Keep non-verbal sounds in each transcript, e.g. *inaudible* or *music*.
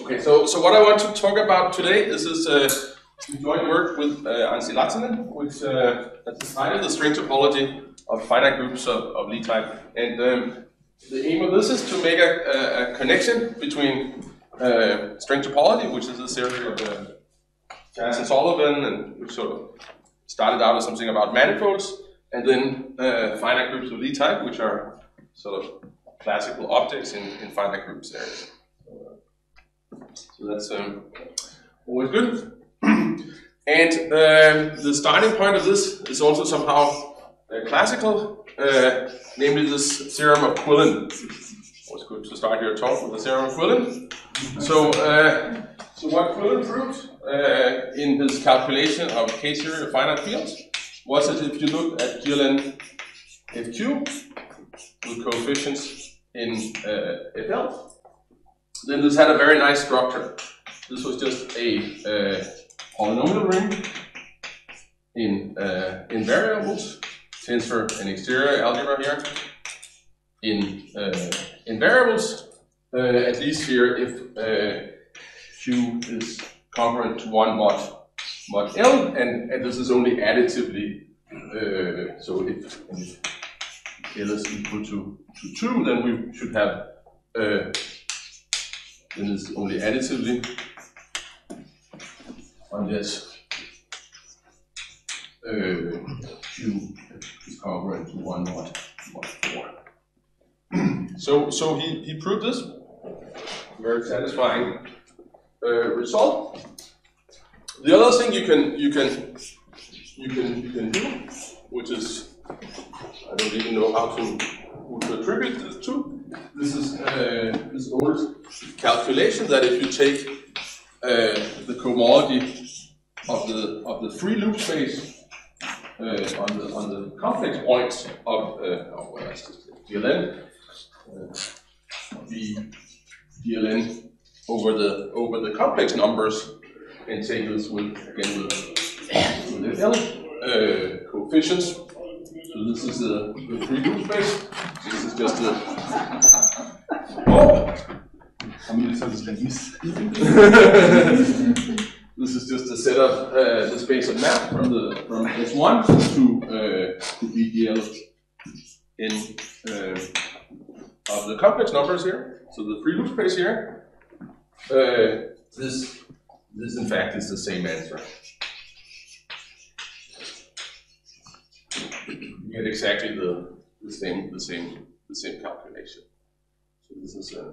Okay, so, so what I want to talk about today is this uh, joint work with uh, Anssi Lahtinen, which uh, decided the string topology of finite groups of, of Lie type. And um, the aim of this is to make a, a, a connection between uh, string topology, which is a theory of uh, and Sullivan, and which sort of started out as something about manifolds, and then uh, finite groups of Lie type, which are sort of classical objects in, in finite groups areas. So that's um, always good. *clears throat* and um, the starting point of this is also somehow uh, classical, uh, namely this theorem of Quillen. Always good to start your talk with the theorem of Quillen. So, uh, so what Quillen proved uh, in his calculation of K-theory of finite fields was that if you look at GLN FQ with coefficients in uh, FL, then this had a very nice structure. This was just a uh, polynomial ring in, uh, in variables, tensor and exterior algebra here, in, uh, in variables, uh, at least here if uh, Q is congruent to 1 mod, mod L, and, and this is only additively, uh, so if, if L is equal to, to 2, then we should have then it's only additively unless uh, Q is congruent to 1 mod, mod 4. *clears throat* so, so he, he proved this. Very satisfying uh, result. The other thing you can you can you can you can do, which is I don't even know how to, to attribute this to. This is uh, this old calculation that if you take uh, the cohomology of the of the free loop space uh, on the on the complex points of uh, oh, well, GLN, uh, the GLN over the over the complex numbers and take this with again with, with L uh, coefficients. So this is the, the free loop space. This is just the oh. Times can this? *laughs* this is just a set of uh, the space of map from the from S1 to uh, to BGL in uh, of the complex numbers here. So the free loop space here. Uh, this this in fact is the same answer. Get exactly the, the same the same the same calculation. So this is a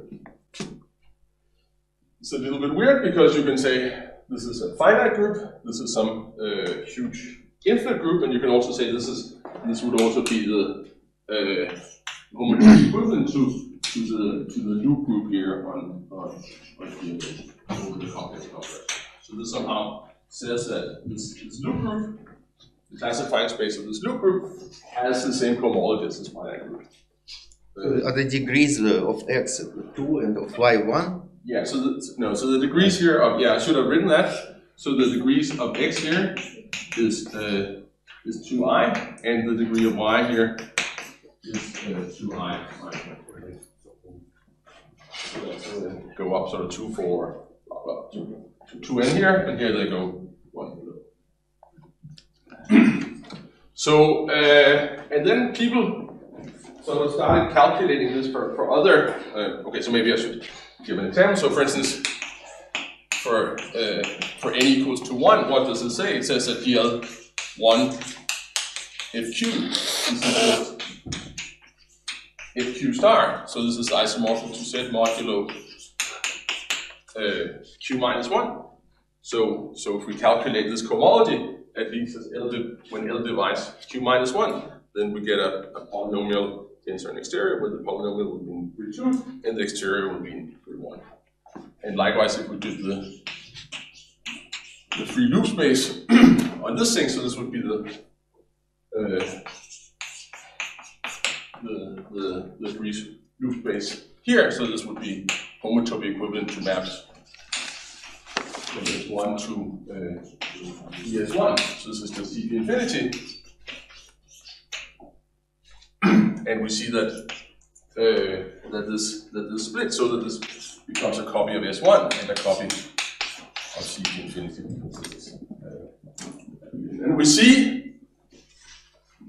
it's a little bit weird because you can say this is a finite group, this is some uh, huge infinite group, and you can also say this is this would also be the uh, equivalent to to the to the loop group here on on, on the, over the complex number. So this somehow says that this, this loop group, the classifying space of this loop group, has the same cohomology as this finite group. Uh, are the degrees uh, of x 2 and of y 1? Yeah, so the, no, so the degrees here of, yeah, I should have written that. So the degrees of x here is, uh, is 2i, and the degree of y here is uh, 2i. So that's uh, go up sort of 2, 4, blah, blah, 2, 2, 2n here, and here they go 1 below. So, uh, and then people sort of started calculating this for, for other, uh, okay, so maybe I should give an example. So for instance, for, uh, for n equals to 1, what does it say? It says that GL1 if q is equal if q star. So this is isomorphic to z modulo uh, q minus 1. So, so if we calculate this cohomology, at least as L when L divides q minus 1, then we get a, a polynomial tensor and exterior, where the polynomial will be in root 2, and the exterior will be in root 1. And likewise, if we do the, the free loop space *clears throat* on this thing, so this would be the, uh, the, the, the free loop space here, so this would be homotopy equivalent to maps from S1 to uh, BS1. So this is just CP infinity *clears throat* and we see that uh, that this that this split so that this becomes a copy of S1 and a copy of C infinity. Uh, and we see,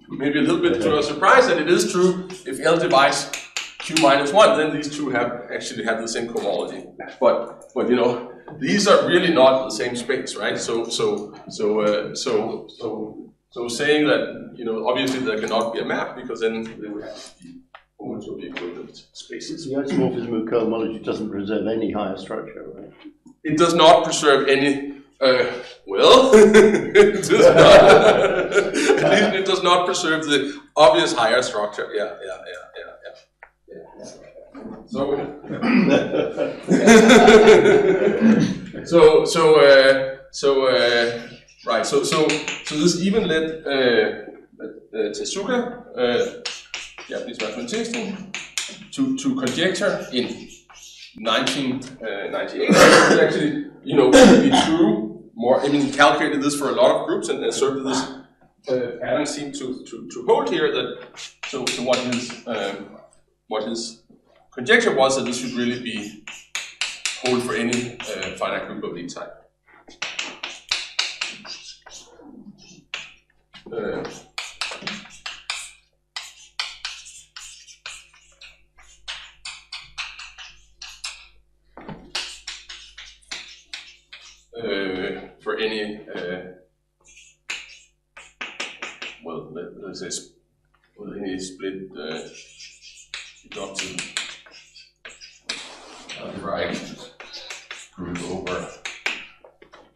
maybe a little bit to our surprise, that it is true if L divides Q minus 1, then these two have actually have the same cohomology. But, but you know, these are really not the same space, right? So, so, so, uh, so, so, so saying that, you know, obviously there cannot be a map because then they would have to be almost equivalent spaces. The isomorphism of cohomology doesn't preserve any higher structure, right? It does not preserve any, uh, well, *laughs* it does not, at *laughs* least it does not preserve the obvious higher structure. Yeah, yeah, yeah, yeah, yeah. yeah. So, *laughs* so, so, uh, so, uh, right. So, so, so this even led uh, uh, Tezuka, uh, Japanese mathematician, to to conjecture in 1998. It actually, you know, could be true. More, I mean, he calculated this for a lot of groups, and observed this uh, pattern seemed to, to, to hold here. That so, so what his um, what his conjecture was that this should really be hold for any uh, finite group of Lie type. Uh, uh, for any uh, well, let, let's say sp- any split uh, adopted algebraic group over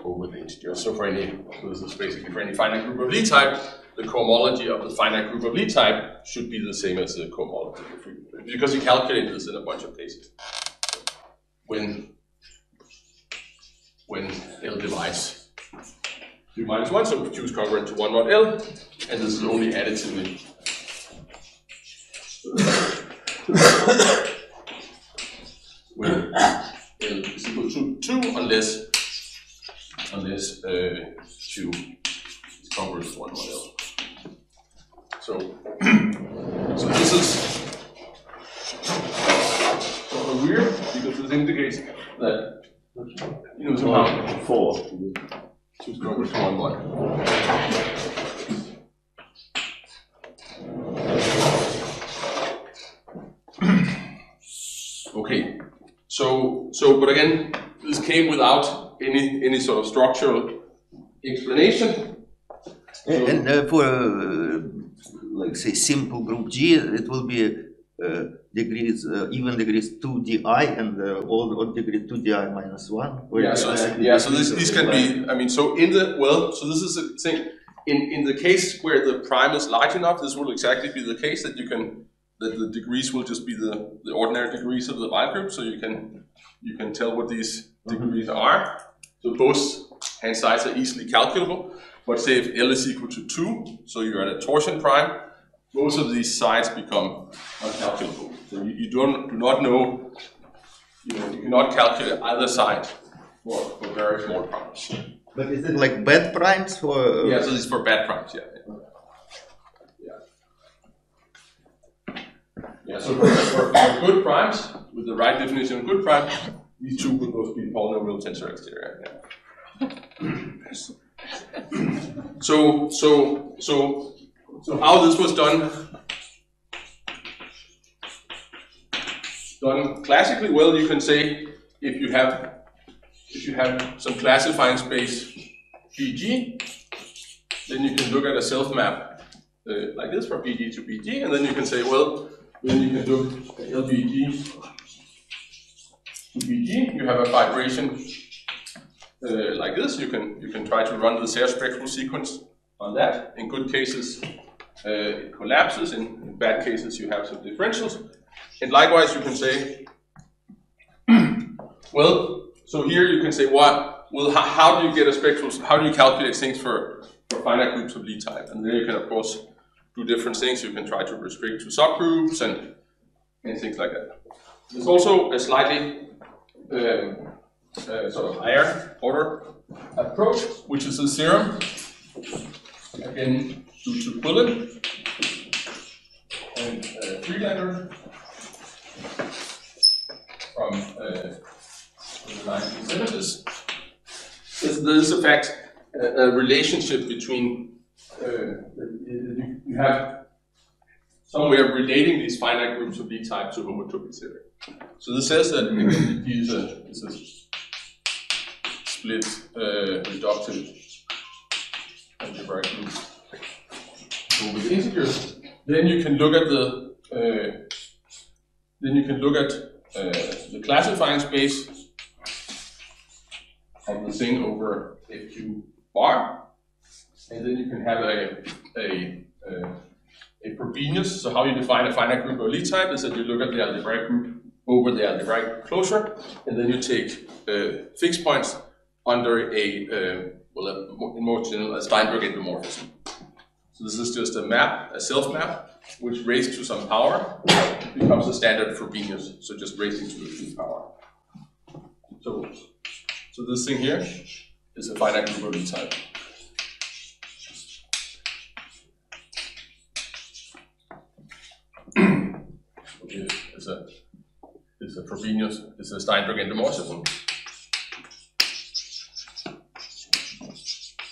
over the integer. So for any this is basically for any finite group of Lie type, the cohomology of the finite group of Lie type should be the same as the cohomology because we calculate this in a bunch of cases. When when L divides Q minus 1, so Q is congruent to 1 mod L, and this is only additively. when L is equal to 2 unless unless uh, two is to 1 mod L. So, *clears throat* so this is sort of weird because this indicates that you know somehow Four. Two to one blood. *clears throat* Okay, so so but again, this came without any any sort of structural explanation. And uh, for, uh, like say, simple group G, it will be uh, degrees, uh, even degrees 2 di and uh, all odd degree 2 di minus 1. Yeah, so yeah, so this, these can be. I mean, so in the well, so this is the thing. In in the case where the prime is large enough, this will exactly be the case that you can that the degrees will just be the, the ordinary degrees of the Lie group, so you can you can tell what these mm-hmm. degrees are. So both hand sides are easily calculable. But say if L is equal to two, so you're at a torsion prime, both of these sides become uncalculable. So you, you don't do not know, you know, you cannot calculate either side for, for very small primes. But is it like bad primes for? Yeah, so this is for bad primes, yeah. Yeah. Yeah, so for, for, good primes, with the right definition of good prime, these two would both be polynomial tensor exterior. Yeah. So, so, so, so how this was done? Done classically well, you can say if you have if you have some classifying space BG, then you can look at a self map uh, like this from BG to BG, and then you can say, well, then you can look at LBG You have a fibration uh, like this. You can you can try to run the Serre spectral sequence on that. In good cases, uh, it collapses. In, in bad cases, you have some differentials. And likewise, you can say, *clears throat* well, so here you can say, what? Well, how, how do you get a spectral? How do you calculate things for, for finite groups of Lie type? And then you can, of course, do different things. You can try to restrict to subgroups and and things like that. There's also a slightly um, uh, sort of higher order approach, which is a theorem, again due to Quillen and uh, Friedlander, from uh, the 1970s. Is there is a a, relationship between you you have some way of relating these finite groups of B type to homotopy theory. So this says that MDP is a, is a split uh, reductive algebraic group over the integers. Then you can look at the uh, then you can look at uh, the classifying space of the thing over FQ bar, and then you can have a a, a a. So how you define a finite group of Lie type is that you look at the algebraic group over the algebraic closure, and then you take uh, fixed points under a, uh, well, a, in more general, a Steinberg endomorphism. So this is just a map, a self map, which raised to some power becomes a standard Frobenius. So just raising to the power. So, so this thing here is a finite group type. Is a Frobenius, is a Steinberg endomorphism.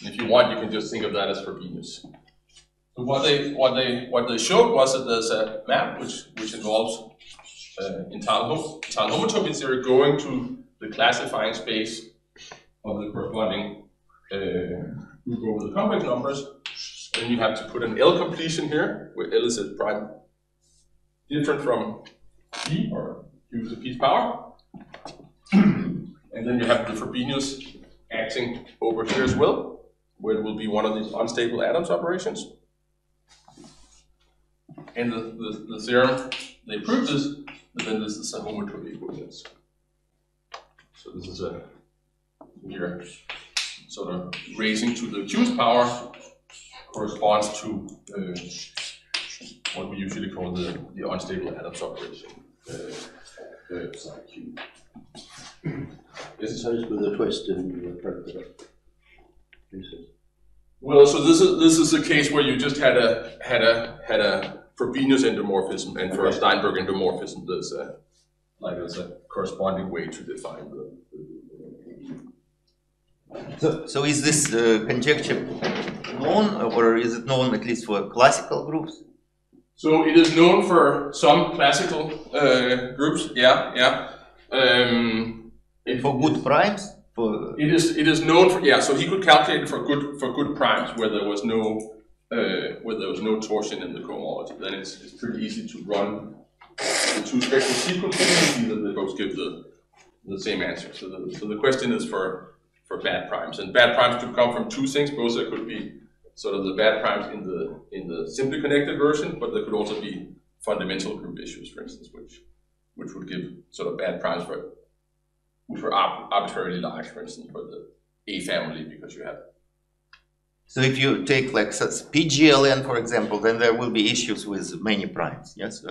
If you want, you can just think of that as Frobenius. So what they what they what they showed was that there's a map which which involves uh, entire entire homotopy theory going to the classifying space of the corresponding uh, group over the complex numbers. And you have to put an L completion here, where L is a prime different from p or q to the p's power. and then you have the Frobenius acting over here as well, where it will be one of these unstable Adams operations. And the, the, the theorem, they prove this, but then this is a homotopy equivalence. So this is a here sort of raising to the q's power corresponds to uh, what we usually call the, the unstable Adams operation. Uh, uh, psi q. Yes. With a twist in the product. Well, so this is this is a case where you just had a had a had a Frobenius endomorphism, and for a Steinberg endomorphism, there's a like there's a corresponding way to define the. So, so is this uh, conjecture known, or is it known at least for classical groups? So it is known for some classical uh, groups. Yeah, yeah. Um, And for good primes? For It is it is known for yeah. So he could calculate it for good for good primes where there was no uh, where there was no torsion in the cohomology. Then it's, it's pretty easy to run the two spectral sequences and see that they both give the the same answer. So the so the question is for for bad primes and bad primes could come from two things. Both there could be sort of the bad primes in the in the simply connected version, but there could also be fundamental group issues, for instance, which which would give sort of bad primes for which were arb- arbitrarily large, for instance, for the A family, because you have So if you take like PGLN, for example, then there will be issues with many primes, yes?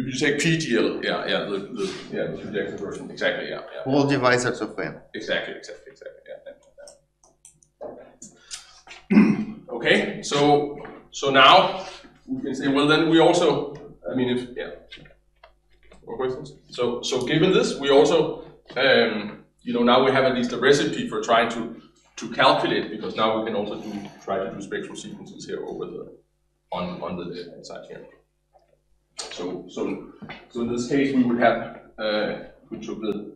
If you take PGL, yeah, yeah, the, the yeah the projected version, exactly, yeah, yeah, All divisors of n. exactly, exactly, exactly. *clears throat* okay, so so now we can say, well, then we also, I mean, if yeah, more questions. So so given this, we also, um, you know, now we have at least a recipe for trying to to calculate because now we can also do try to do spectral sequences here over the on on the left side here. So so so in this case we would have uh, we took the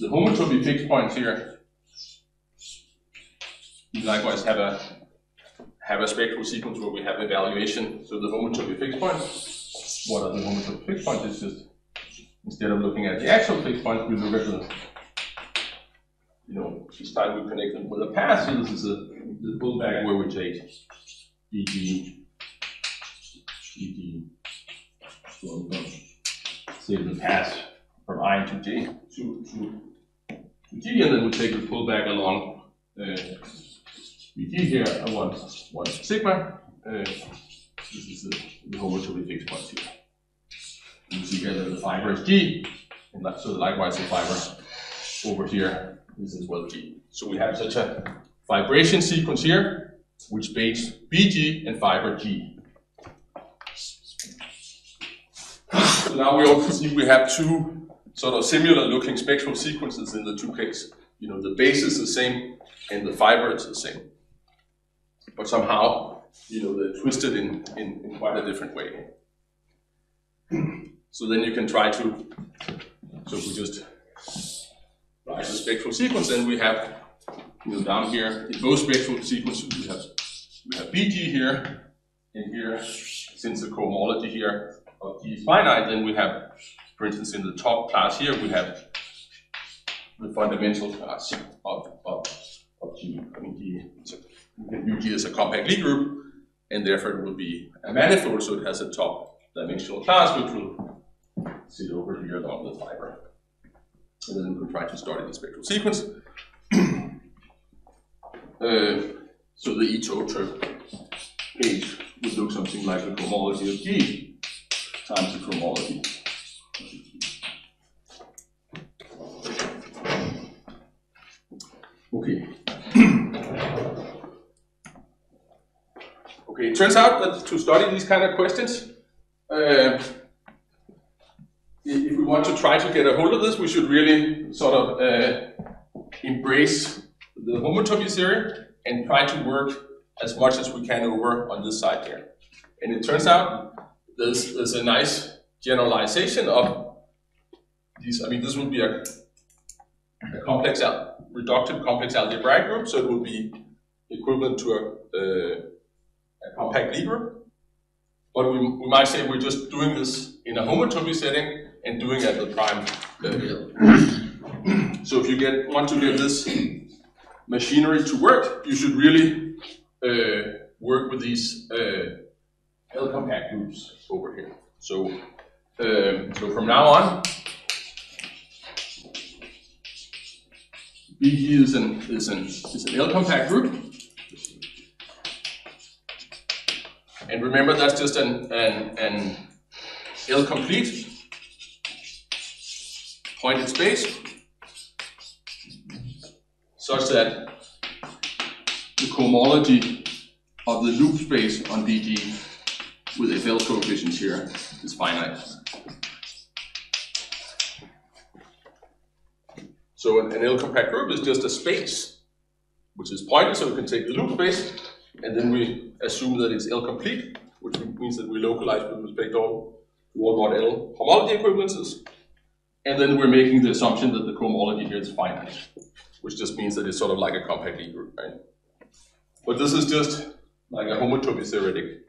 the homotopy fixed points here. We likewise have a have a spectral sequence where we have evaluation. So the homotopy fixed point. What are the homotopy fixed points? It's just instead of looking at the actual fixed points, we look at the you know, this time we connect them with a path. So this is a, the pullback where we take EG, EG, from, say the path from I to J to, to, to G, and then we take the pullback along uh, VG here at one, one sigma. Uh, this is the, the homotopy fixed points here. You see here that the fiber is G, and that, so likewise the fiber over here is well G. So we have such a fibration sequence here, which makes BG and fiber G. So now we also see we have two sort of similar looking spectral sequences in the two cases. You know, the base is the same and the fiber is the same. But somehow, you know, they're twisted in, in, in quite a different way. So then you can try to, so if we just write the spectral sequence, then we have, you know, down here, in both spectral sequences, we have, we have BG here, and here, since the cohomology here of G is finite, then we have, for instance, in the top class here, we have the fundamental class of, of, of G. I mean, G, so we G as a compact Lie group, and therefore it will be a manifold, so it has a top dimensional class, which will sit over here along the fiber. And then we can try to start in the spectral sequence. *clears throat* uh, so the each term page would look something like the cohomology of G times the cohomology. Okay. Okay, it turns out that to study these kind of questions, uh, if we want to try to get a hold of this, we should really sort of uh, embrace the homotopy theory and try to work as much as we can over on this side here. And it turns out there's, there's a nice generalization of these. I mean, this would be a, a complex, reductive complex algebraic group, so it would be equivalent to a, uh, a compact group. But we, we might say we're just doing this in a homotopy setting and doing at the prime level. *clears throat* so if you get want to get this machinery to work, you should really uh, work with these uh, L compact groups over here. So, um, so from now on, BG is an is an is an L compact group. And remember that's just an an, an L complete pointed space such that the cohomology of the loop space on BG with FL coefficients here is finite. So an, an L compact group is just a space which is pointed, so we can take the loop space, and then we assume that it's L complete, which means that we localize with respect to all mod L homology equivalences. And then we're making the assumption that the cohomology here is finite, which just means that it's sort of like a compact group, right? But this is just like a homotopy theoretic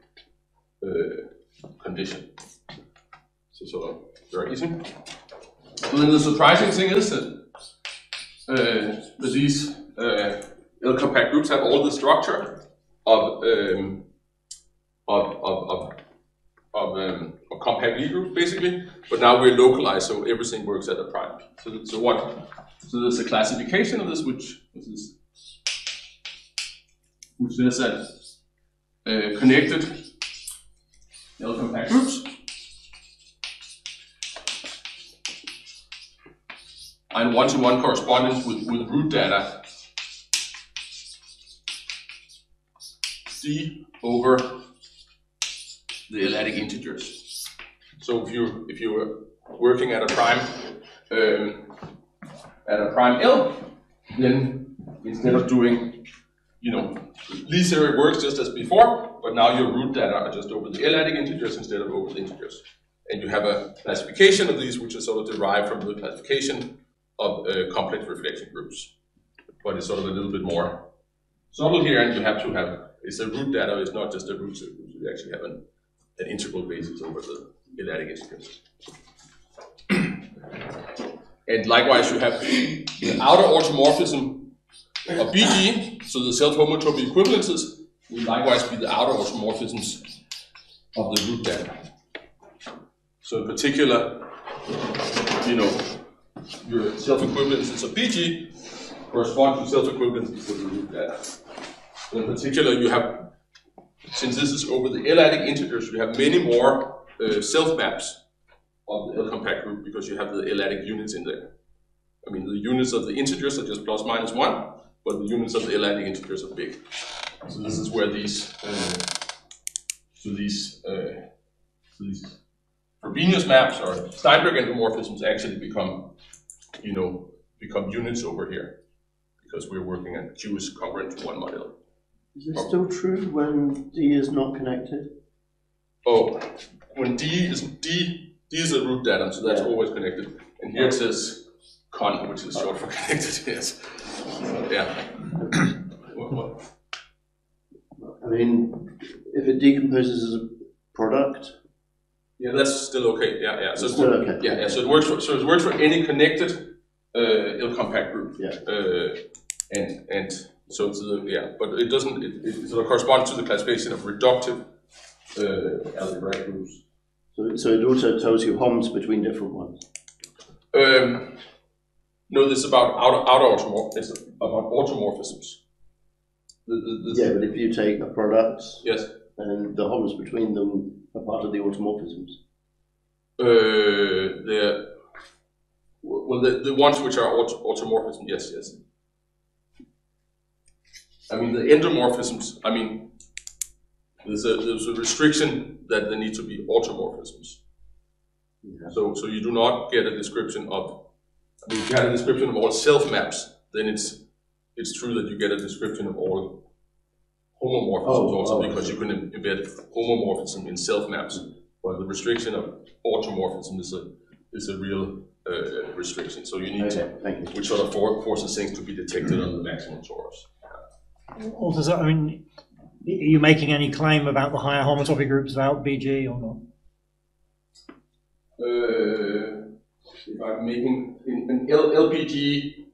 uh, condition. So sort of very easy. And then the surprising thing is that, uh, that these uh, L compact groups have all the structure of um, of of, of of, um, compact Lie group basically, but now we're localized, so everything works at a prime. So, so what? So there's a classification of this, which which is which says that uh, connected L compact groups in one-to-one correspondence with, with root data D over the L-adic integers. So if you if you were working at a prime um, at a prime L, then instead of doing you know Lie theory works just as before, but now your root data are just over the L-adic integers instead of over the integers, and you have a classification of these which is sort of derived from the classification of uh, complex reflection groups, but it's sort of a little bit more subtle here, and you have to have it's a root data. It's not just a root. You actually have an an integral basis over the L-adic integers. *clears throat* and likewise, you have the outer automorphism of BG, so the self-homotopy equivalences will likewise be the outer automorphisms of the root data. So in particular, you know, your self-equivalences of BG correspond to self-equivalences of the root data. In particular, you have since this is over the L-adic integers, you have many more uh, self-maps of the L-compact group because you have the L-adic units in there. I mean, the units of the integers are just plus minus one, but the units of the L-adic integers are big. So this is where these, uh, so these, uh, so these Frobenius maps or Steinberg endomorphisms actually become, you know, become units over here because we're working at Q is congruent to one model. Is this still true when D is not connected? Oh, when D is D, D is a root datum, so that's Yeah. always connected. And here it says con, which is short for connected. *laughs* Yes. Yeah. What- what? I mean, if it decomposes as a product, Yeah, that's still okay. Yeah, yeah. So It's it still okay. Yeah, yeah. So it works for so it works for any connected uh, L compact group. Yeah. Uh, and and so it's the yeah, but it doesn't. It, it sort of corresponds to the classification of reductive uh, algebraic groups. so, so it also tells you homs between different ones. Um, no, this is about outer outer automorph. It's about automorphisms. The, the, the, Yeah, but if you take a product Yes. and the homs between them are part of the automorphisms. Uh, the well, the, the ones which are auto, automorphism, yes, yes. I mean, the endomorphisms. I mean, there's a there's a restriction that they need to be automorphisms. So so you do not get a description of. I mean, if you had a description of all self maps, then it's it's true that you get a description of all homomorphisms Oh, also oh. because you can embed homomorphism in self maps. But the restriction of automorphism is a is a real uh, restriction. So you need to, Okay, thank you. which sort of for, forces things to be detected on the maximum torus. Or does that, I mean, are you making any claim about the higher homotopy groups without BG or not? Uh, if I'm making in, in L, LBG,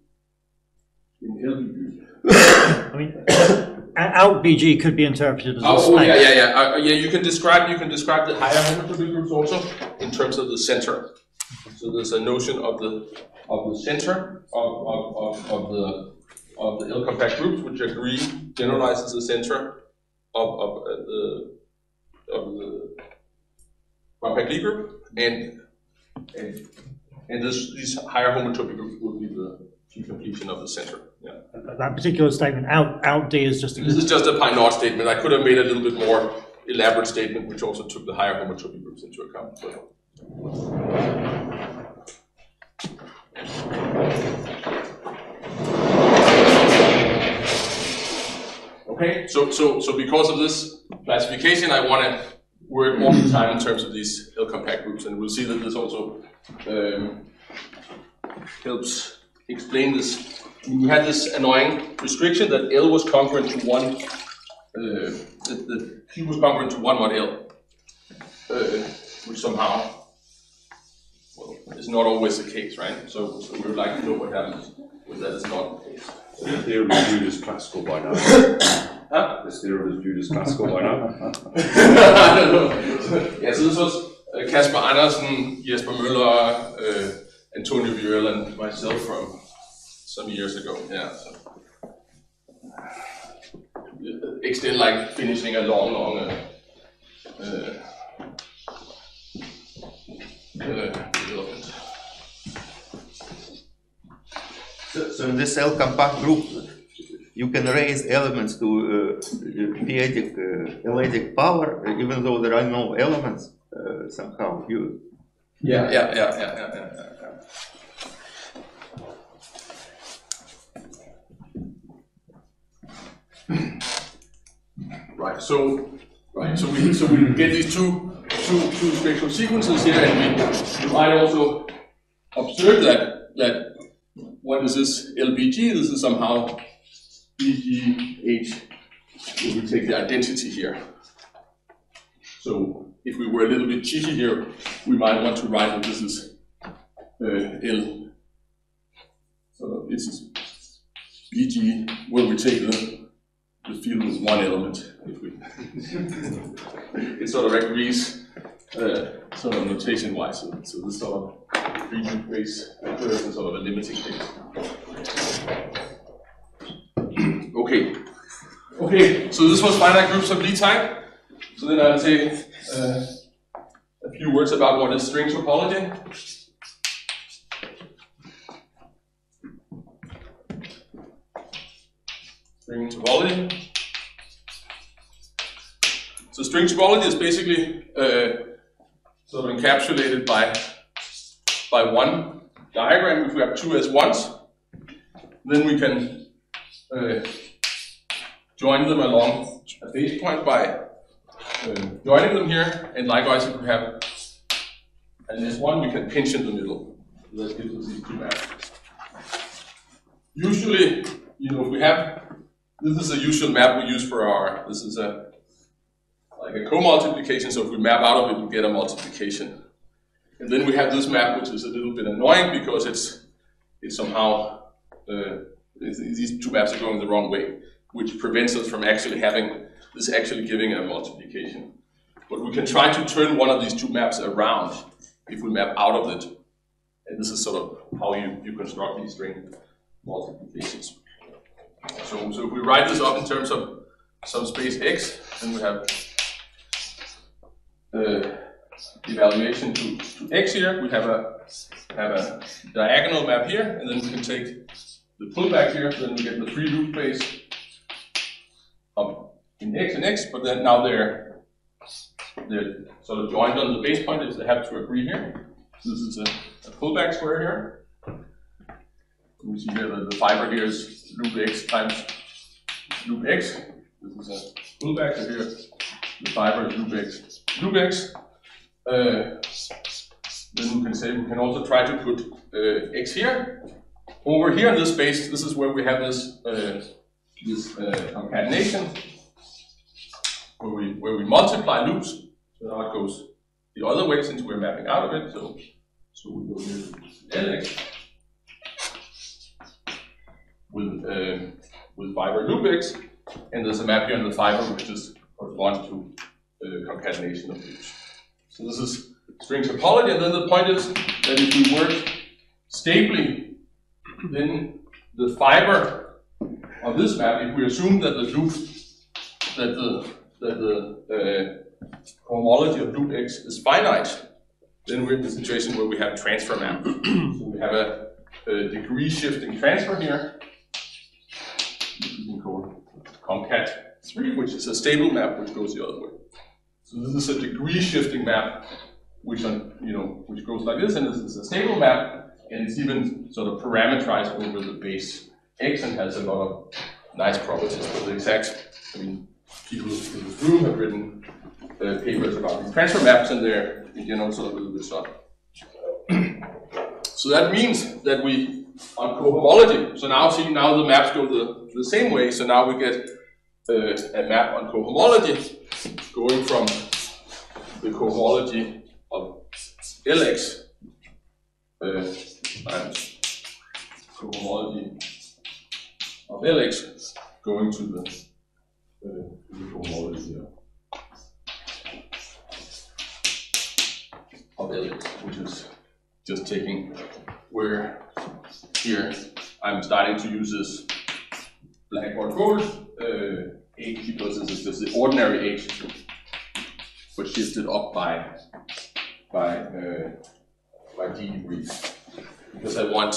in LBG. *coughs* I mean, *coughs* out BG could be interpreted as a Oh, space. oh, yeah, yeah, yeah. Uh, yeah, you can describe you can describe the higher homotopy groups also in terms of the center. So there's a notion of the of the center of, of, of, of the of the L compact groups, which agree generalizes the center of, of uh, the of the compact Lie group, and and and this these higher homotopy groups will be the completion of the center. Yeah. That particular statement, out, out D is just, This is just a Pinot statement. I could have made a little bit more elaborate statement, which also took the higher homotopy groups into account. Okay, so so so because of this classification, I want to work all the *clears throat* time in terms of these L compact groups, and we'll see that this also um, helps explain this. We had this annoying restriction that L was congruent to one, uh, that the Q was congruent to one mod L, uh, which somehow, well, is not always the case, right? So, so we would like to know what happens when that is not the case. The theorem is viewed as classical by now. Huh? This theorem is viewed as classical by now. So this was uh, Kasper Andersen, Jesper Møller, uh, Antonio Viol, and myself from some years ago. Yeah. So. Uh, Extend like finishing a long, long uh, uh, uh, So, so in this L compact group, you can raise elements to uh, p-adic, uh, L-adic power, uh, even though there are no elements uh, somehow. You Yeah, yeah, yeah, yeah, yeah, yeah, yeah. yeah. Right, so, right, so we, so we get these two, two, two spectral sequences here, and we, we might also observe that, that what is this LBG? This is somehow BGH, If we take the identity here. So if we were a little bit cheeky here, we might want to write that this is uh, L. So this is BG, where we take the, the field with one element. *laughs* It sort of agrees, uh, sort of notation wise. So, so this sort of region in sort of a limiting case. Okay. Okay, so this was finite groups of Lie type. So then I'll say uh, a few words about what is string topology. String topology. So string topology is basically uh, sort of encapsulated by, by one diagram, if we have two S1s, then we can uh, join them along a base point by uh, joining them here, and likewise if we have an S1, we can pinch in the middle. That gives us these two maps. Usually, you know, if we have, this is a usual map we use for our, this is a, like a co-multiplication, so if we map out of it, we get a multiplication. And then we have this map, which is a little bit annoying because it's, it's somehow, uh, it's- these two maps are going the wrong way, which prevents us from actually having, this actually giving a multiplication. But we can try to turn one of these two maps around if we map out of it. And this is sort of how you, you construct these string multiplications. So, so if we write this up in terms of some space x, then we have uh, evaluation to, to x here, we have a, have a diagonal map here, and then we can take the pullback here, then we get the free loop base of in x and x, but then now they're, they're sort of joined on the base point, is they have to agree here. So this is a, a pullback square here. We see here that the fiber here is loop x times loop x. This is a pullback, so here the fiber is loop x, loop x. Uh, then we can say, we can also try to put uh, x here. Over here in this space, this is where we have this, uh, this uh, concatenation, where we, where we multiply loops. So now it goes the other way since we're mapping out of it. So, so we go here Lx with, uh, with fiber loop x, and there's a map here on the fiber which is corresponds to uh, concatenation of loops. So this is string topology, and then the point is that if we work stably, then the fiber of this map, if we assume that the loop, that the, that the uh, homology of loop x is finite, then we're in the situation where we have transfer map. *clears throat* so we have a, a degree shifting transfer here, we can call concat 3, which is a stable map which goes the other way. So this is a degree shifting map which on, you know which goes like this, and this is a stable map, and it's even sort of parameterized over the base x and has a lot of nice properties for the exact. I mean, people in this room have written uh, papers about these transfer maps, and they're you know sort of a little bit stuff. So that means that we on cohomology. So now see now the maps go the, the same way. So now we get uh, a map on cohomology going from the cohomology of Lx uh, times cohomology of Lx going to the, uh, the cohomology of, of Lx, which is just taking where here I'm starting to use this Blackboard bold uh, H because this is just the ordinary H, but shifted up by by uh, by d degrees. Because I want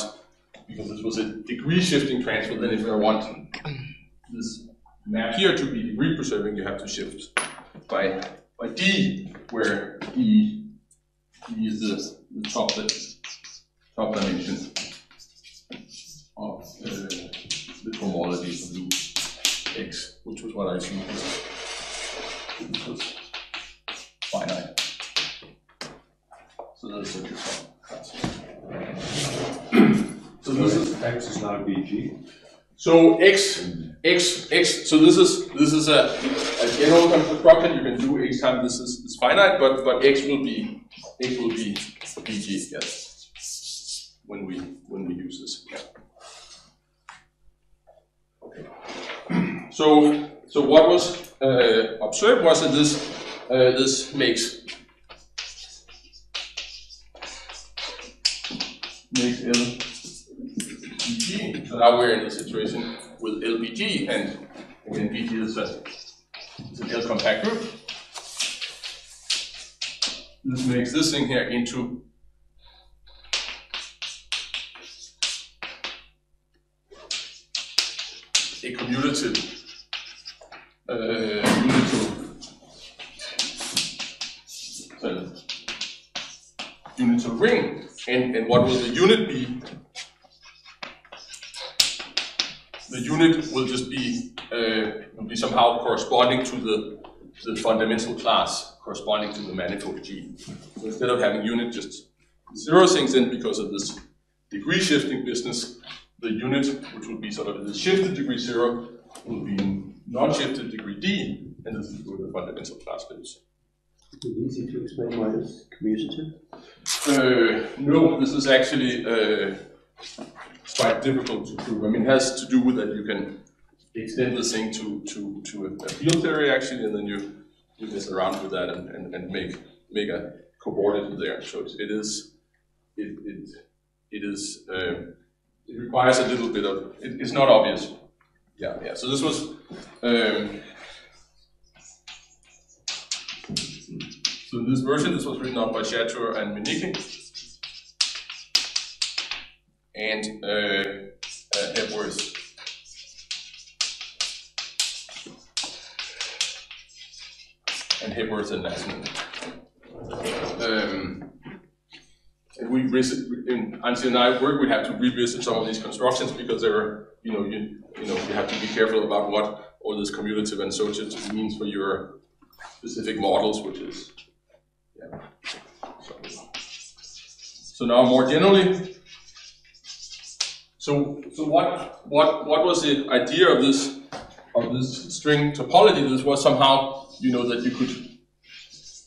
because this was a degree shifting transfer, then if I want this map here to be degree preserving, you have to shift by by d, where d, is the, the top the top dimension of uh, the cohomology of loop x, which was what I assumed was, this was finite. So that's a good So this is X is now BG. so x x x. So this is this is a, a general construction. You can do x times this is, is finite, but but x will be x will be bg. Yes, when we when we use this. Yeah. So so what was uh, observed was that this uh, this makes makes L BG. So now we're in the situation with LBG, and again, BG is a, is L compact group. This makes this thing here into a commutative, uh, commutative cell. units of ring. And, and what will the unit be? The unit will just be, uh, will be somehow corresponding to the, the fundamental class corresponding to the manifold G. So instead of having unit just zero things in because of this degree shifting business, the unit, which would be sort of the shifted degree zero, will be non-shifted degree D, and this is where the fundamental class lives. Is it easy to explain why it's commutative? Uh, no, this is actually uh, quite difficult to prove. I mean, it has to do with that you can extend this thing to, to, to a, field theory actually, and then you, you mess around with that and, and, and make make a coordinate there. So it's, it is it it it is uh, it requires a little bit of it, it's not obvious. Yeah, yeah. So this was. Um, so this version, this was written out by Chataur and Menichi. And uh, uh, Hepworth. And Hepworth and Lahtinen. Um, we visit, in Anssi and I work, we have to revisit some of these constructions because there are, you know, you, you know, you have to be careful about what all this commutative and associative means for your specific models, which is, yeah. So, so now more generally, so, so what, what, what was the idea of this, of this string topology? This was somehow, you know, that you could,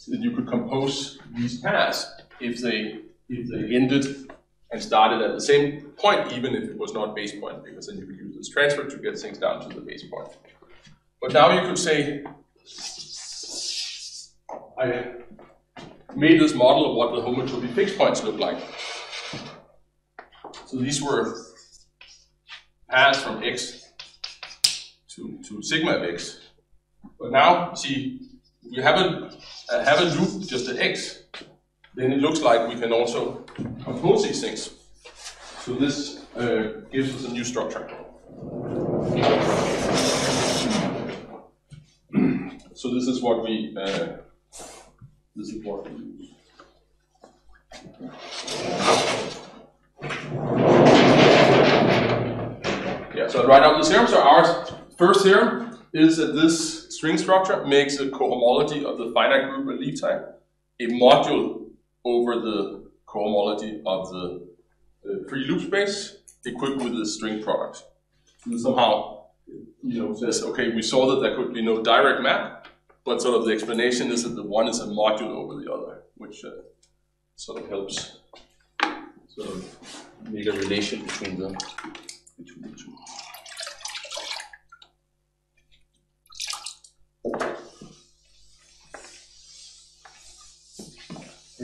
that you could compose these paths if they, if they ended and started at the same point, even if it was not base point, because then you could use this transfer to get things down to the base point. But now you could say, I made this model of what the homotopy fixed points look like. So these were paths from x to, to sigma of x. But now, see, we have a, have a loop just at x, then it looks like we can also compose these things. So this uh, gives us a new structure. *clears throat* So this is what we uh, this is what we use. Yeah, so I write out this theorem. So our first theorem is that this string structure makes a cohomology of the finite group of Lie type a module over the cohomology of the uh, free loop space equipped with the string product. So somehow, you know, says, okay, we saw that there could be no direct map, but sort of the explanation is that the one is a module over the other, which uh, sort of helps sort of make a relation between the between the two.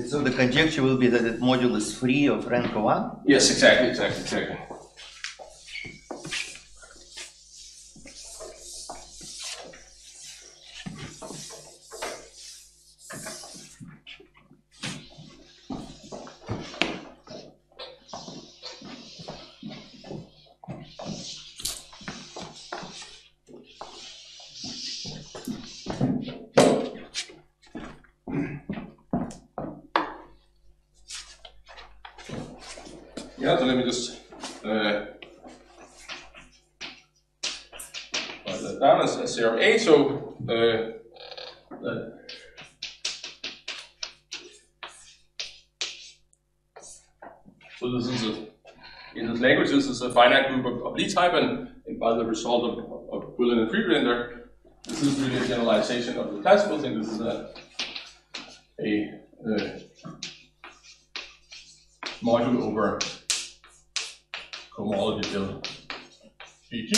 So the conjecture will be that the module is free of rank one? Yes, exactly, exactly, exactly. Finite group of, of Lie type, and, and by the result of, of, and Friedlander, this is really a generalization of the classical thing. This is a a uh, module over cohomology till BG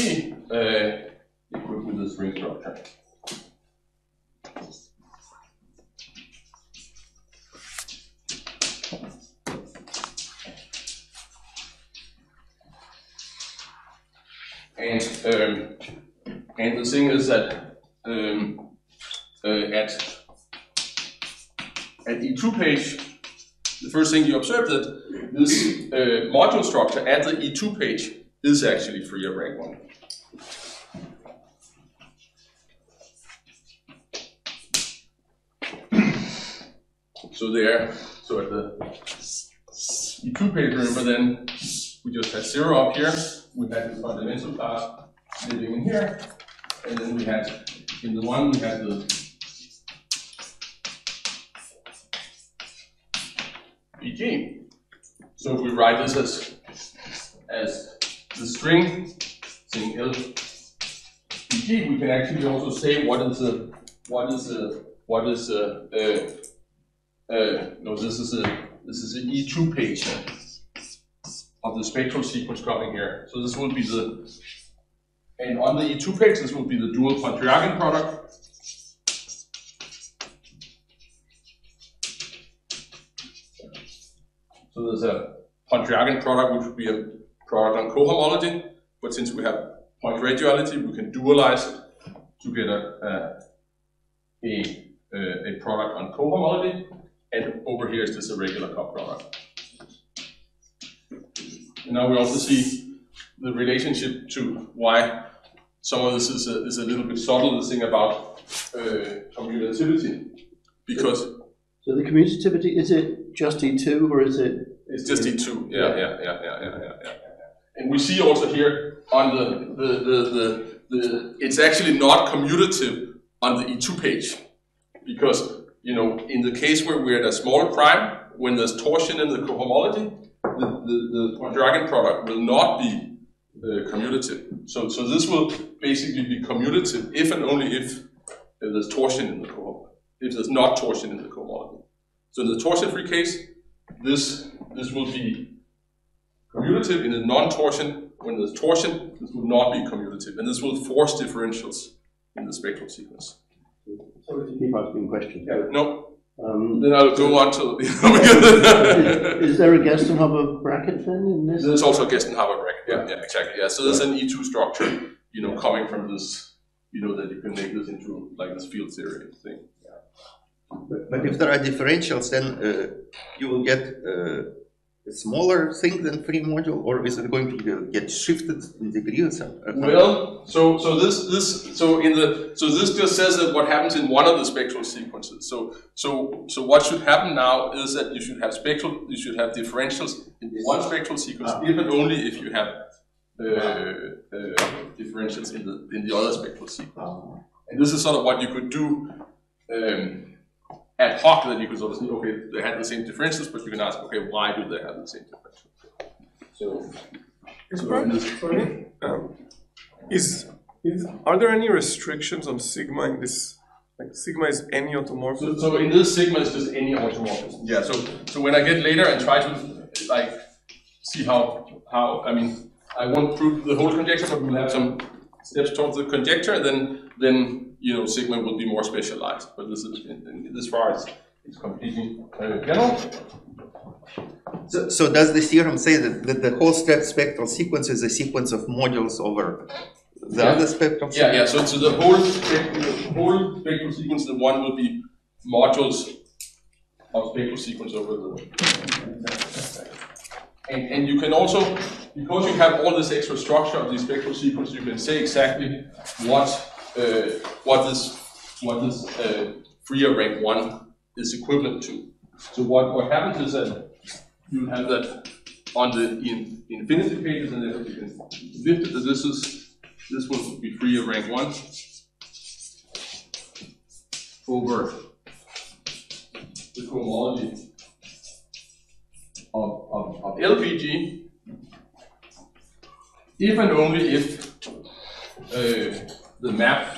uh, equipped with the string structure. Um, and the thing is that um, uh, at at the E2 page, the first thing you observe that this uh, module structure at the E2 page is actually free of rank 1. So there, so at the E2 page, remember then we just had zero up here, we had the fundamental class living in here, and then we had, in the one, we had the BG. So if we write this as, as the string, saying L we can actually also say what is the, what is the, what is the, uh, uh, no, this is a, this is an E2 page of the spectral sequence coming here. So this will be the, and on the E2 page, this will be the dual Pontryagin product. So there's a Pontryagin product, which would be a product on cohomology, but since we have Poincaré duality, we can dualize it to get a, a, a, a product on cohomology, and over here is just a regular cup product. And now we also see the relationship to why some of this is a, is a little bit subtle, the thing about uh, commutativity. Because So the commutativity, is it just E2 or is it? it's just E2, yeah, yeah, yeah, yeah, yeah, yeah, yeah. And we see also here on the, the, the, the, the, it's actually not commutative on the E2 page. Because, you know, in the case where we're at a small prime, when there's torsion in the cohomology, the, the, the Pontryagin product will not be uh, commutative. So, so this will basically be commutative if and only if uh, there's torsion in the cohomology, if there's not torsion in the cohomology. So in the torsion-free case, this, this will be commutative in the non-torsion. When there's torsion, this will not be commutative, and this will force differentials in the spectral sequence. To keep asking questions. No, Um, then I'll go on to. is, is there a Gerstenhaber bracket then in this? There's also a Gerstenhaber bracket. Yeah, yeah, exactly. Yeah, so there's an E2 structure, you know, coming from this, you know, that you can make this into like this field theory thing. But but if there are differentials, then uh, you will get uh, a smaller thing than free module, or is it going to get- shifted in degrees? Uh, Well, so so this this so in the so this just says that what happens in one of the spectral sequences. So so so what should happen now is that you should have spectral you should have differentials in one spectral sequence, if and only if you have uh, uh, differentials in the in the other spectral sequence. And this is sort of what you could do um, ad hoc. That you could sort of say, okay, they had the same differentials, but you can ask, okay, why do they have the same differentials? So. so? Um, Is, is, are there any restrictions on sigma in this? Like sigma is any automorphism? so in this sigma, is just any automorphism. Yeah. So, so when I get later and try to like see how how I mean I won't prove the whole conjecture, but we'll have some steps towards the conjecture. Then then you know sigma will be more specialized. But this is in, in this far it's it's completely uh, general. So, so does the theorem say that, that the whole step spectral sequence is a sequence of modules over the Yeah. other spectral? Yeah, yeah. So, so the whole spec- the whole spectral sequence, the one will be modules of spectral sequence over the. And, and you can also, because you have all this extra structure of the spectral sequence, you can say exactly what what this what this uh, free of rank one is equivalent to. So what, what happens is that you have that on the in, infinity pages, and then you can lift it. This is this will be free of rank one over the cohomology of, of, of LBG if and only if uh, the map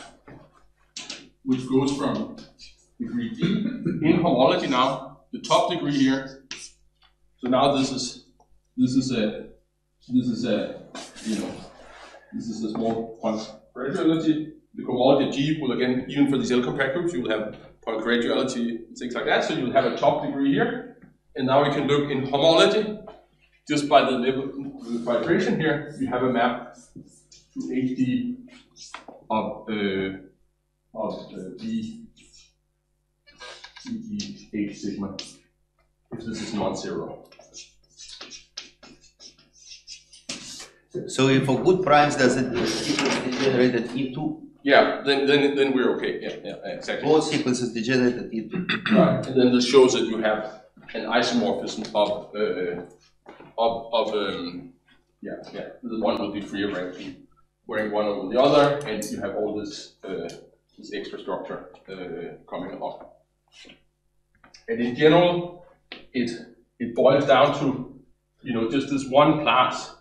which goes from degree D in homology now, the top degree here. So now this is this is a this is a you know this is a small Poincaré duality. The cohomology G will again, even for these L compact groups, you will have graduality, things like that. So you will have a top degree here. And now we can look in homology, just by the level the fibration here, you have a map to HD of uh, of uh, D E H sigma, if this is non-zero. So if a good primes, does it the sequence degenerate at E2? Yeah, then then then we're okay. Yeah, yeah, exactly. All sequences degenerate at E2. Right, and then this shows that you have an isomorphism of, uh, of, of um, yeah, yeah, the one will be free of rank wearing one over the other, and you have all this, uh, this extra structure uh, coming along. And in general, it it boils down to, you know, just this one class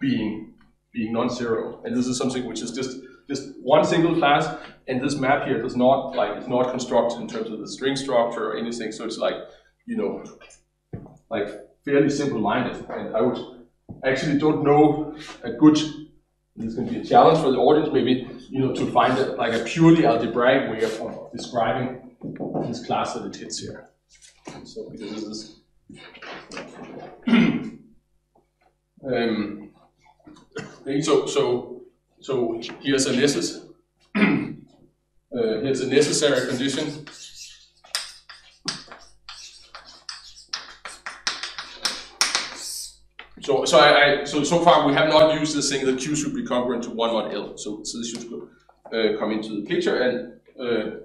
being being non-zero, and this is something which is just just one single class, and this map here does not like it's not constructed in terms of the string structure or anything, so it's like, you know, like fairly simple-minded, and I would actually don't know a good. This to be a challenge for the audience, maybe you know, to find a, like a purely algebraic way of, describing this class that it hits here. So because this is. *clears throat* um, so so so here's a necess- *clears throat* uh, here's a necessary condition. So, so I, I, so, so far we have not used this thing that Q should be congruent to one mod L. So, so this should uh, come into the picture and, uh,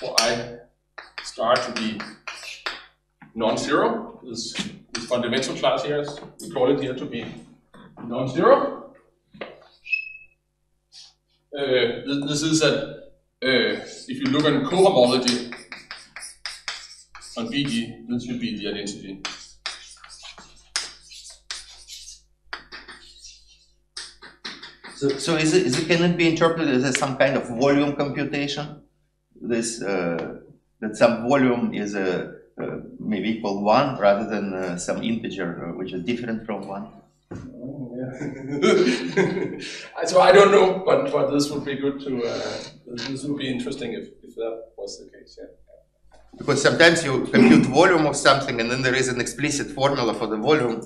for I star to be non-zero, this, this fundamental class here, is- we call it here to be non-zero. Uh, this, is that, uh, if you look at cohomology on BG, this should be the identity. So, so is it, is it, can it be interpreted as some kind of volume computation? This, uh, that some volume is uh, uh, maybe equal one rather than uh, some integer uh, which is different from one? *laughs* so I don't know, but, but this would be good to, uh, this would be interesting if, if that was the case, yeah. Because sometimes you compute volume of something and then there is an explicit formula for the volume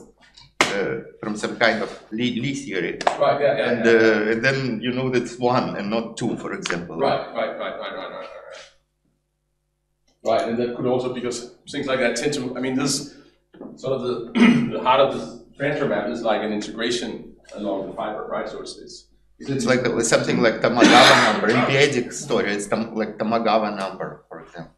from some kind of Lie theory. Right, yeah, yeah, And, yeah. uh, and then you know that's one and not two, for example. Right, right, right, right, right, right, right. Right, and that could also, because things like that tend to, I mean, this, sort of the, *clears throat* the heart of the transfer map is like an integration along the fiber, right? So it's, it's. It's like uh, something like Tamagawa number. In P-adic story, it's tam- like Tamagawa number, for example.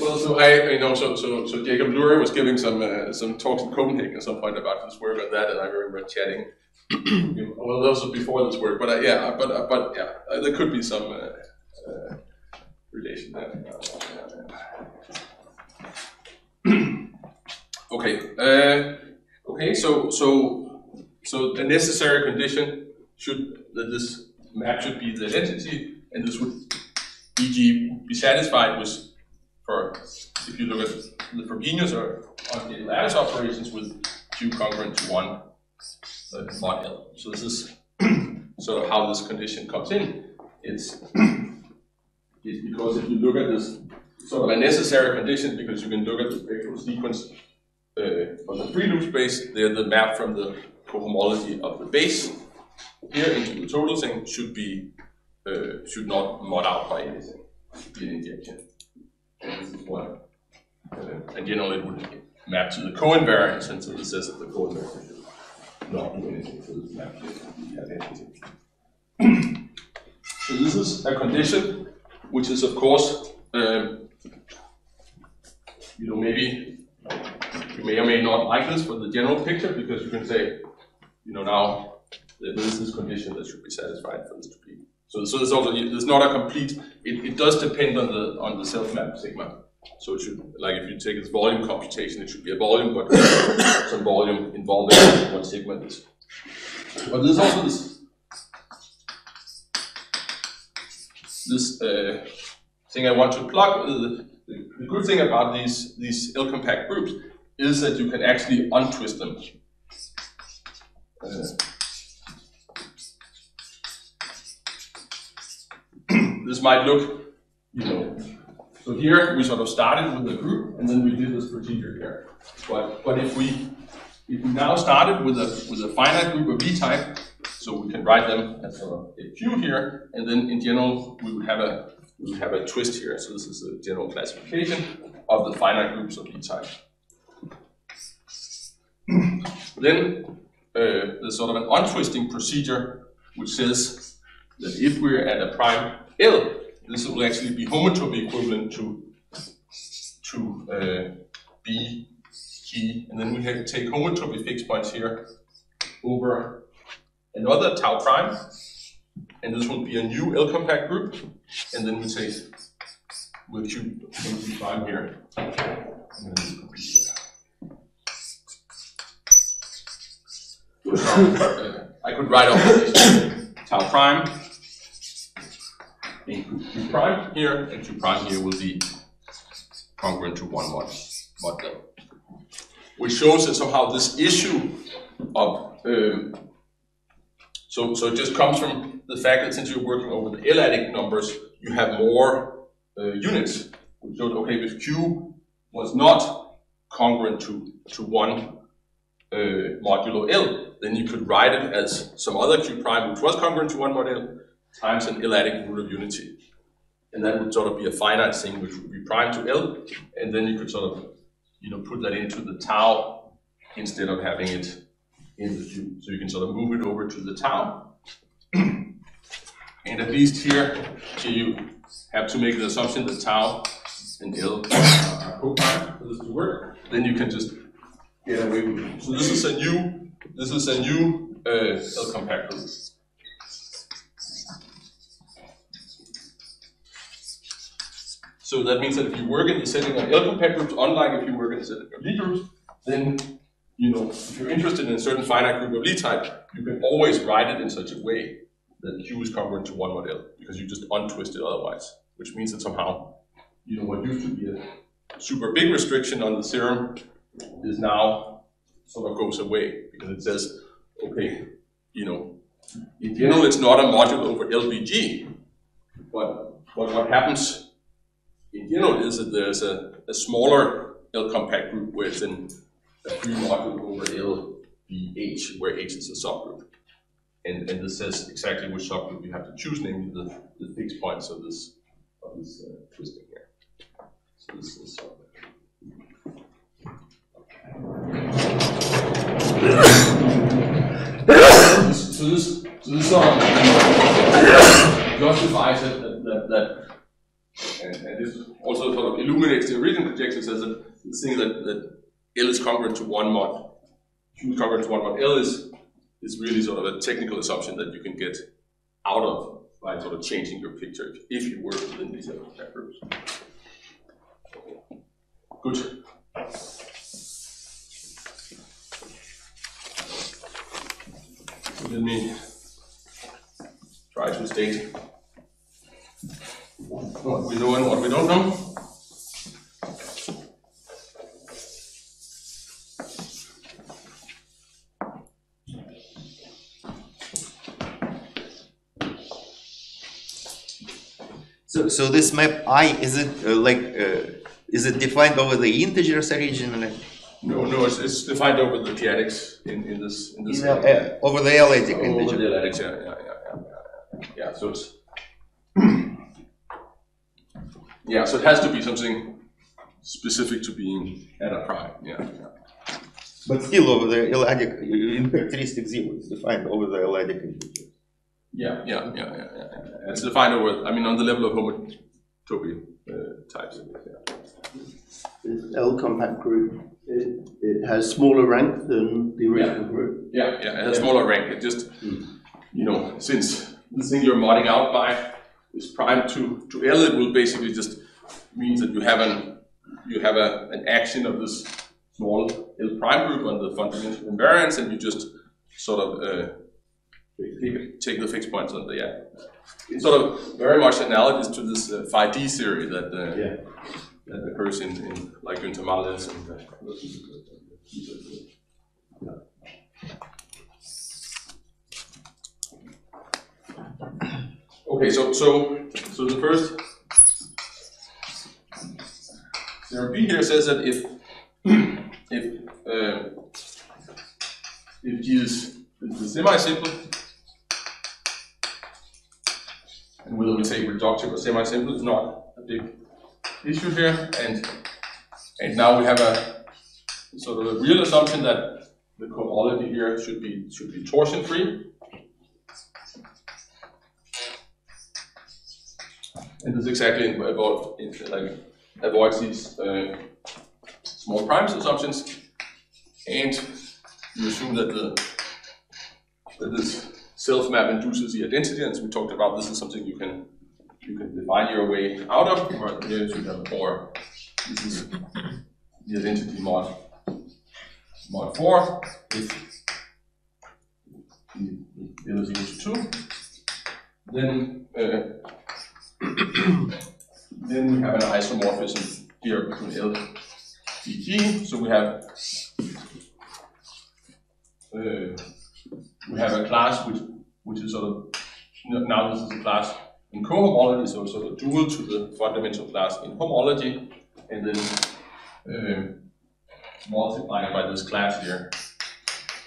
Well, so I, you know, so so so Jacob Lurie was giving some uh, some talks in Copenhagen at some point about his work on that, and I remember chatting. *clears throat* well, those was before this work, but uh, yeah, but uh, but yeah, uh, there could be some uh, uh, relation there. *clears throat* okay, okay, so so so the necessary condition should that this map should be the identity, and this would, e.g., be satisfied with for if you look at the Frobenius or on the lattice operations with Q congruent to one uh, mod L. So this is *clears throat* sort of how this condition comes in. It's, *clears throat* it's because if you look at this sort of a necessary condition, because you can look at the spectral sequence uh, the free loop space, they're the map from the cohomology of the base here into the total thing should be uh, should not mod out by anything. Be an injection. And is generally it would map to the co-invariance, and so this says that the co-invariance should not anything to this map identity. So this is a condition, which is of course, um, you know, maybe you may or may not like this for the general picture, because you can say, you know, now this is this condition that should be satisfied for this to be. So, so there's also, there's not a complete, it, it does depend on the, on the self-map sigma. So it should, like if you take its volume computation, it should be a volume, but *coughs* some volume involving what sigma is. But there's also this, this uh, thing I want to plug. Uh, the, the good thing about these, these L-compact groups is that you can actually untwist them. Uh, this might look, you know, so here we sort of started with a group and then we did this procedure here. But, but if we, if we now started with a, with a finite group of Lie type, so we can write them as a, a Q here, and then in general, we would have a, we would have a twist here. So this is a general classification of the finite groups of Lie type. *clears throat* then uh, there's sort of an untwisting procedure which says that if we're at a prime L, this will actually be homotopy equivalent to to uh, B and then we have to take homotopy fixed points here over another tau prime, and this will be a new L compact group, and then we take with Q homotopy prime here. I could write off this tau prime, prime here, and Q prime here will be congruent to one one model. Which shows that somehow this issue of um, so so it just comes from the fact that since you're working over the L-adic numbers, you have more uh, units. Which showed okay, if Q was not congruent to to one uh, modulo L, then you could write it as some other Q prime which was congruent to one mod L times an L-adic root of unity and that would sort of be a finite thing which would be prime to L, and then you could sort of, you know, put that into the tau instead of having it in the Q. So you can sort of move it over to the tau. *clears throat* and at least here, you have to make the assumption that tau and L are co-prime for this to work. Then you can just get away with it. So this is a new, this is a new uh, L compact So that means that if you work in the setting of L compact groups, unlike if you work in the setting of Lie groups, then you know if you're interested in a certain finite group of Lie type, you can always write it in such a way that Q is congruent to one mod L because you just untwist it otherwise. Which means that somehow, you know, what used to be a super big restriction on the theorem is now sort of goes away because it says, okay, you know, in general it's not a module over LBG, but, but what happens in general is that there's a, a smaller L compact group where it's in a free module over LBH, where H is a subgroup. And, and this says exactly which subgroup you have to choose, namely the, the fixed points of this, of this uh, twisting here. So this is. *coughs* So this, so this um, *coughs* justifies it that, that, that and, and this also sort of illuminates the original projection says that the thing that, that L is congruent to one mod, Q is congruent to one mod, L is, is really sort of a technical assumption that you can get out of by sort of changing your picture if, if you work within these other groups. Good. Let me try to state what we know and what we don't know. So, so this map I, is it uh, like, uh, is it defined over the integers originally? No, no, it's, it's defined over the p-adics in, in this, in this. Uh, over the L-adic Over the yeah, yeah, yeah, yeah, yeah, yeah, yeah, so it's. Yeah, so it has to be something specific to being at a prime, yeah, yeah. But still over the L-adic, in characteristic zero, it's defined over the L-adic integer. Yeah, yeah, yeah, yeah, yeah, yeah. It's defined over, I mean, on the level of homotopy uh, types. yeah. This L compact group, it, it has smaller rank than the original group. Yeah, yeah, it has smaller rank, it just, you know, since the thing you're modding out by is prime to, to L, it will basically just means that you have an, you have a, an action of this small L prime group on the fundamental invariance, and you just sort of, uh, take, take the fixed points on the, yeah. It's sort of very much analogous to this uh, phi D theory that, uh, Yeah. that occurs in, in like Gunter Malle's and, uh, Okay, so, so, so the first theorem B here says that if, *clears throat* if, uh, if G is, is semi-simple, and whether we take reductive or semi-simple is not a big issue here, and, and now we have a sort of a real assumption that the cohomology here should be, should be torsion-free. And this exactly about, it, like, avoids these uh, small primes assumptions. and you assume that the that this self map induces the identity, and as we talked about, this is something you can you can define your way out of, or you have more. This is the identity mod mod four. If the is equal to two, then uh, *clears throat* then we have an isomorphism here between L and G. So we have uh, we have a class which which is sort of now this is a class in cohomology, so sort of dual to the fundamental class in homology, and then uh, multiplying by this class here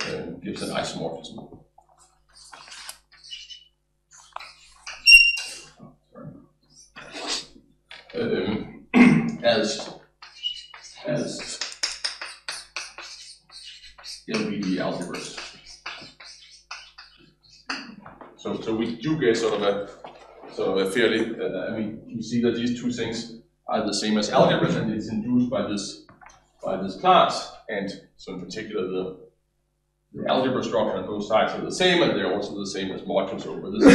uh, gives an isomorphism. Um, as as LBD algebras. So, so we do get sort of a sort of a fairly. Uh, I mean, you see that these two things are the same as algebras, and it's induced by this by this class. And so, in particular, the the algebra structure on both sides are the same, and they're also the same as modules over this.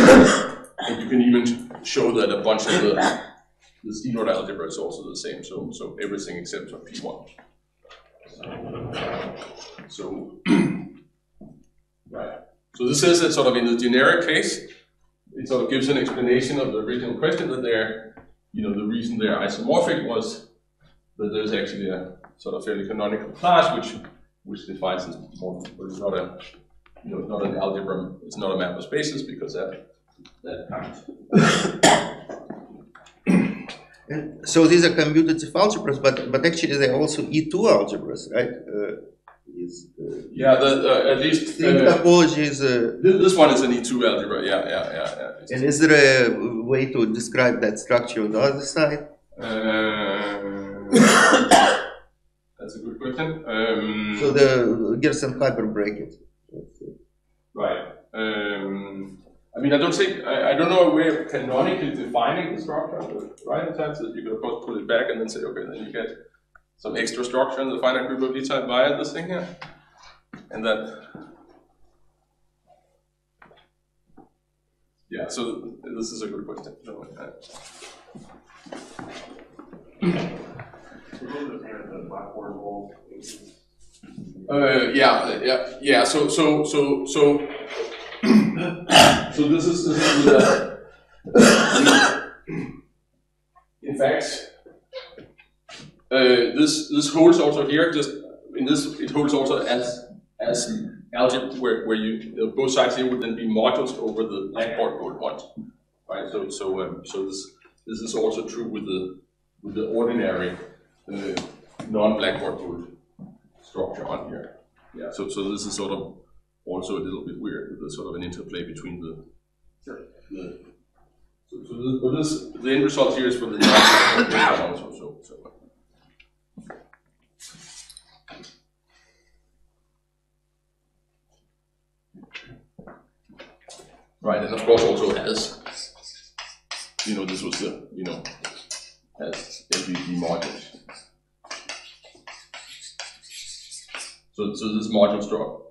and you can even show that a bunch of the the Steenrod algebra is also the same. So, so everything except for P1. So, *clears throat* right. So this is a sort of in the generic case, it sort of gives an explanation of the original question that they're, you know, the reason they're isomorphic was that there's actually a sort of fairly canonical class which which defines this but it's not a, you know, it's not an algebra, it's not a map of spaces because that that. And so these are commutative algebras, but, but actually they're also E2 algebras, right? Uh, is, uh, Yeah, the, uh, at least uh, topology is a, This, one is an E2 algebra, yeah, yeah, yeah, yeah. and is there a way to describe that structure on the other side? Uh, *coughs* that's a good question. Um, So the Gerstenhaber bracket. right. Um, I mean, I don't think, I, I don't know a way of canonically defining the structure, right in sense that you could of course pull it back and then say, okay, then you get some extra structure in the finite group of D type via this thing here. And then, yeah, so this is a good question. Uh, Uh, yeah, yeah, yeah. So, so, so, so, so this is, this is the, in fact, uh, this this holds also here. Just in this, it holds also as as algebra where, where you uh, both sides here would then be modules over the blackboard bold ones, right? So so um, so this this is also true with the with the ordinary uh, non-blackboard bold structure on here. Yeah, so, so this is sort of also a little bit weird, with the sort of an interplay between the, the so, so this, but this, the end result here is for the also, so, so. Uh. Right, and of course also has, you know, this was the, you know, as LBD modules. So, so this module structure,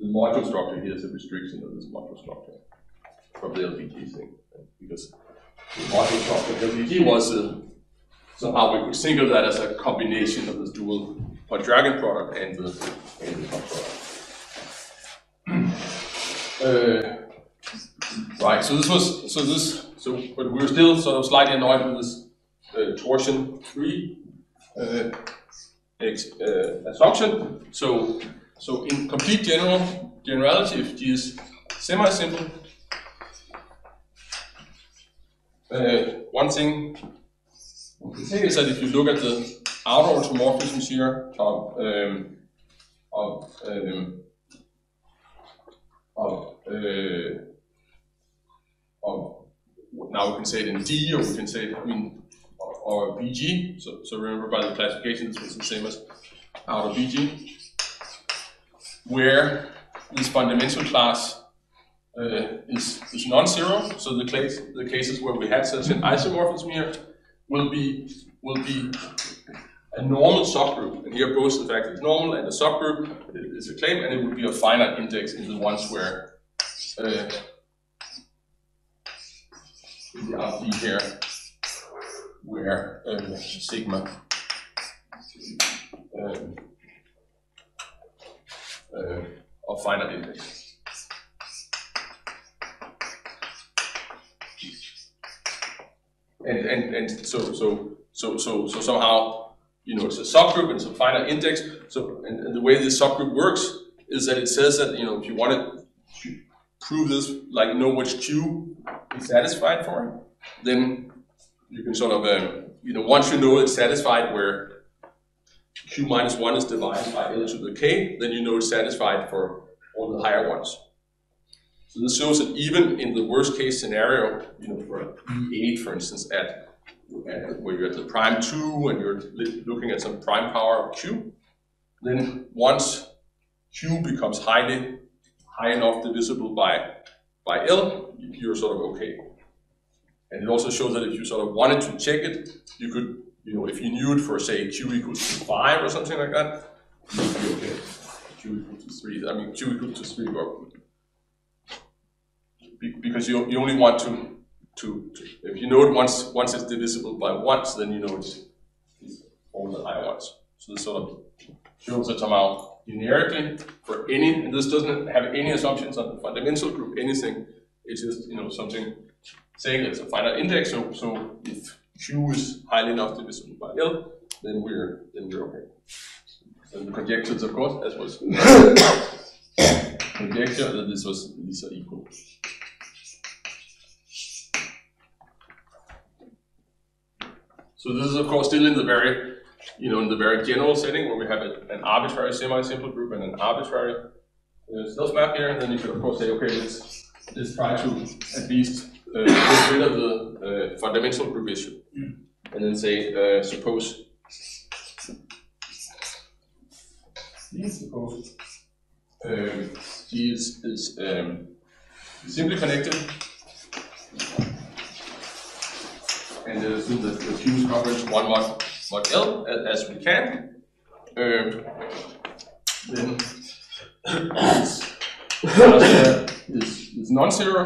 the module structure here is a restriction of this module structure from the LBG thing, because the module structure LBG was uh, somehow we could think of that as a combination of the dual Pontryagin product and the and the product. *clears throat* Uh, right. So this was so this so but we were still sort of slightly annoyed with this uh, torsion free. Uh, uh, assumption. So, so in complete general generality, if G is semi-simple, uh, one thing is that if you look at the outer automorphisms here of um, of um, of, uh, of now we can say it in D or we can say it I mean or BG. So, so remember by the classification, this was the same as out of BG, where this fundamental class uh, is, is non-zero. So the case, the cases where we had such an isomorphism here will be will be a normal subgroup, and here both the fact it's normal and the subgroup is a claim, and it would be a finite index in the ones where uh, in the RD here, where uh, sigma um, uh, of finite index. And, and, and so, so, so, so, so somehow, you know, it's a subgroup and it's a finite index. So, and, and the way this subgroup works is that it says that, you know, if you want to prove this, like know which Q is satisfied for, then you can sort of, um, you know, once you know it's satisfied where Q minus one is divided by L to the K, then you know it's satisfied for all the higher ones. So this shows that even in the worst case scenario, you know, for E8, for instance, at, at where you're at the prime two and you're looking at some prime power of Q, then once Q becomes highly high enough divisible by by L, you're sort of okay. And it also shows that if you sort of wanted to check it, you could, you know, if you knew it for say Q equals to five or something like that, you'd be okay. Q equals to three, I mean Q equals to three, or because you, you only want to, to, to, if you know it once, once it's divisible by once, then you know it's, all the higher ones. So this sort of shows that somehow numerically for any, and this doesn't have any assumptions on the fundamental group, anything. It's just, you know, something saying it's a finite index, so, so if Is highly enough divisible by L, then we're, then we're okay. So the conjectures, of course, as was *coughs* conjecture that this was, these are equal. So this is of course still in the very, you know, in the very general setting where we have a- an arbitrary semi-simple group and an arbitrary uh, map here, and then you could of course say, okay, let's, let's try to at least uh, get rid of the uh, fundamental group issue. And then say, uh, suppose, suppose um, G is, is um, simply connected. And uh, assume that the fuse coverage one mod, mod L as we can. Um, then *coughs* is, uh, is, is non-zero,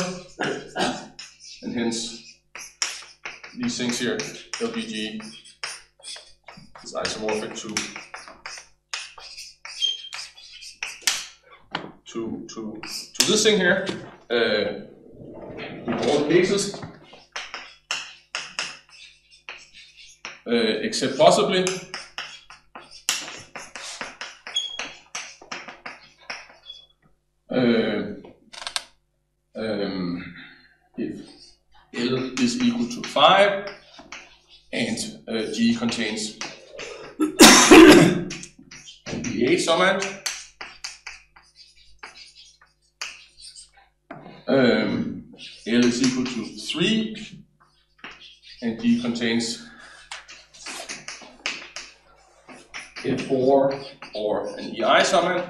and hence these things here, LBG is isomorphic to to to to this thing here. Uh, in all cases, uh, except possibly 5 and uh, G contains *coughs* the A summand, um, L is equal to 3 and G contains F4 or an E8 summand.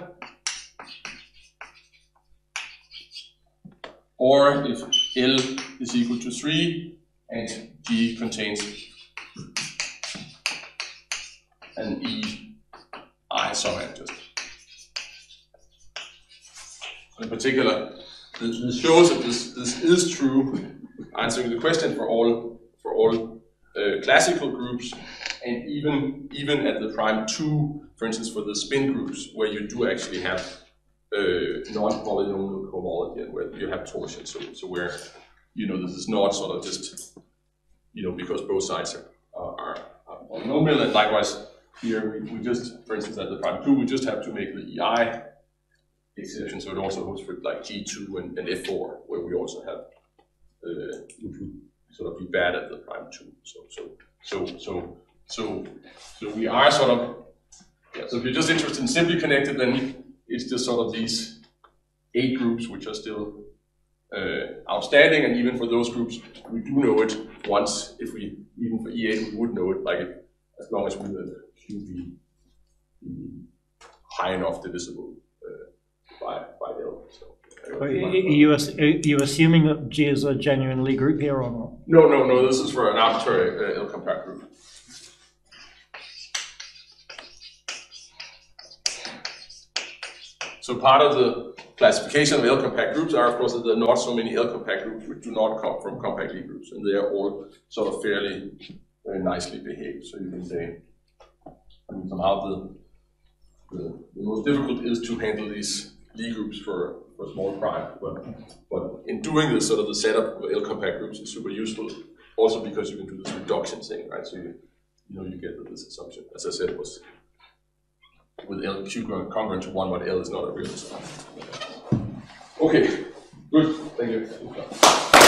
Or if L is equal to 3 and G contains an summand just. In particular, this this shows that this, this is true, answering the question for all, for all uh, classical groups and even even at the prime two, for instance, for the spin groups, where you do actually have uh, non-polynomial cohomology and where you have torsion. So, so where you know this is not sort of just you know because both sides are are, are and likewise here we, we just, for instance, at the prime two, we just have to make the E8 exception, so it also holds for like G2 and, and F4, where we also have uh, sort of be bad at the prime two. So so so so so so we are sort of yeah, so if you're just interested in simply connected, then it's just sort of these eight groups which are still uh, outstanding, and even for those groups, we do know it once if we, even for E8, we would know it, like if, as long as we then QB high enough divisible uh, by, by L. So, you, you assuming that G is a genuine Lie group here or not? No, no, no. This is for an arbitrary uh, L-compact group. So part of the classification of L compact groups are, of course, that there are not so many L compact groups which do not come from compact Lie groups, and they are all sort of fairly, very nicely behaved. So you can say, I mean, somehow the, the, the most difficult is to handle these Lie groups for, for small prime, but, but in doing this, sort of the setup of L compact groups is super useful, also because you can do this reduction thing, right? So you, you know, you get this assumption, as I said, was with L Q congruent to one, but L is not a real sum. Okay, good, thank you.